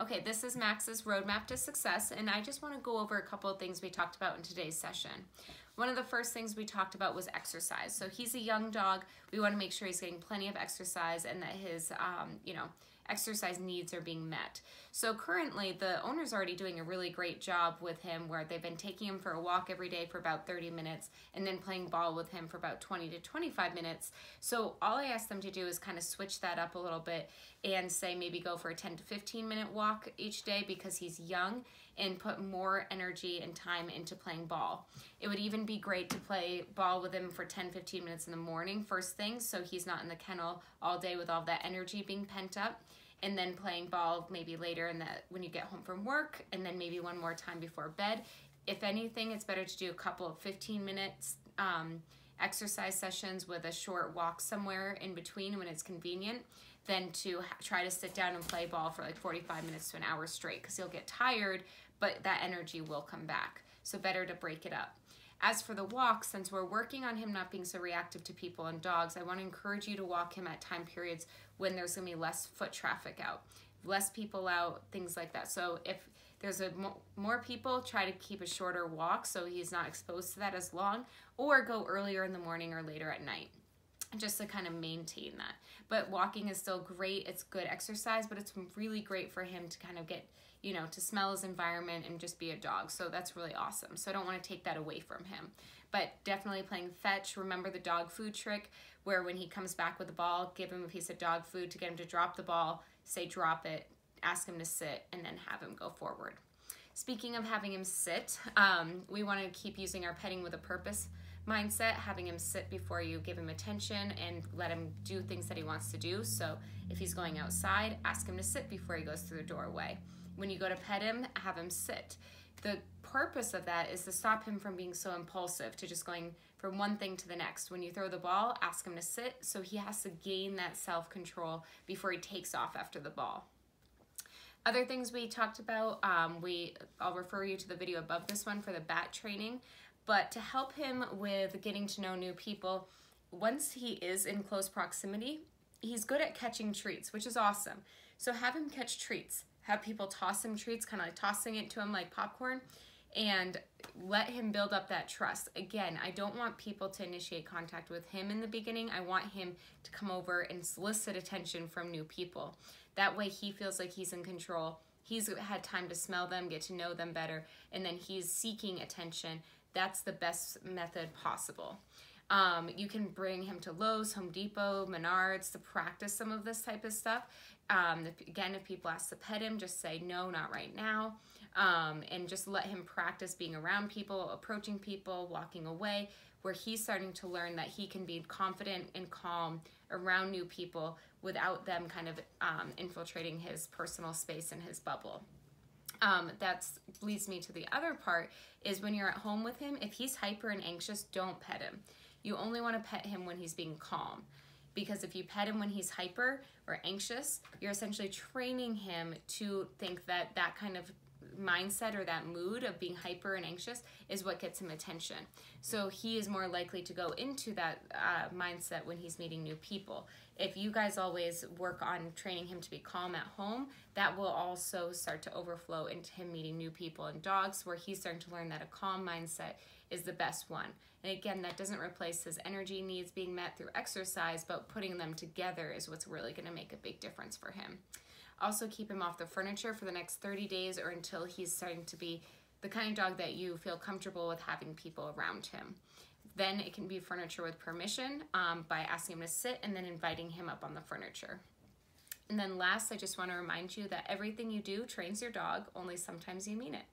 Okay, this is Max's roadmap to success, and I just want to go over a couple of things we talked about in today's session. One of the first things we talked about was exercise. So he's a young dog. We want to make sure he's getting plenty of exercise and that his, um, you know, exercise needs are being met. So currently the owner's already doing a really great job with him where they've been taking him for a walk every day for about 30 minutes and then playing ball with him for about 20 to 25 minutes. So all I ask them to do is kind of switch that up a little bit and say maybe go for a 10 to 15 minute walk each day because he's young and put more energy and time into playing ball. It would even be great to play ball with him for 10 15 minutes in the morning first thing so he's not in the kennel all day with all that energy being pent up and then playing ball maybe later in the when you get home from work and then maybe one more time before bed. If anything, it's better to do a couple of 15 minutes um, exercise sessions with a short walk somewhere in between when it's convenient than to try to sit down and play ball for like 45 minutes to an hour straight because you'll get tired, but that energy will come back. So better to break it up. As for the walk, since we're working on him not being so reactive to people and dogs, I want to encourage you to walk him at time periods when there's going to be less foot traffic out, less people out, things like that. So if there's a more people, try to keep a shorter walk so he's not exposed to that as long, or go earlier in the morning or later at night just to kind of maintain that. But walking is still great. It's good exercise, but it's really great for him to kind of get you know, to smell his environment and just be a dog. So that's really awesome. So I don't want to take that away from him. But definitely playing fetch. Remember the dog food trick where when he comes back with the ball, give him a piece of dog food to get him to drop the ball, say drop it, ask him to sit, and then have him go forward. Speaking of having him sit, um, we want to keep using our petting with a purpose mindset, having him sit before you give him attention and let him do things that he wants to do. So if he's going outside, ask him to sit before he goes through the doorway. When you go to pet him, have him sit. The purpose of that is to stop him from being so impulsive, to just going from one thing to the next. When you throw the ball, ask him to sit so he has to gain that self control before he takes off after the ball. Other things we talked about, um, we I'll refer you to the video above this one for the bat training, but to help him with getting to know new people, once he is in close proximity, he's good at catching treats, which is awesome. So have him catch treats have people toss him treats, kind of like tossing it to him like popcorn, and let him build up that trust. Again, I don't want people to initiate contact with him in the beginning. I want him to come over and solicit attention from new people. That way he feels like he's in control. He's had time to smell them, get to know them better, and then he's seeking attention. That's the best method possible. Um, you can bring him to Lowe's, Home Depot, Menards to practice some of this type of stuff. Um, again, if people ask to pet him, just say no, not right now. Um, and just let him practice being around people, approaching people, walking away, where he's starting to learn that he can be confident and calm around new people without them kind of um, infiltrating his personal space and his bubble. Um, that leads me to the other part is when you're at home with him, if he's hyper and anxious, don't pet him. You only want to pet him when he's being calm. Because if you pet him when he's hyper or anxious, you're essentially training him to think that that kind of mindset or that mood of being hyper and anxious is what gets him attention. So he is more likely to go into that uh, mindset when he's meeting new people. If you guys always work on training him to be calm at home, that will also start to overflow into him meeting new people and dogs where he's starting to learn that a calm mindset is the best one. And again, that doesn't replace his energy needs being met through exercise, but putting them together is what's really going to make a big difference for him. Also, keep him off the furniture for the next 30 days or until he's starting to be the kind of dog that you feel comfortable with having people around him. Then it can be furniture with permission um, by asking him to sit and then inviting him up on the furniture. And then last, I just want to remind you that everything you do trains your dog, only sometimes you mean it.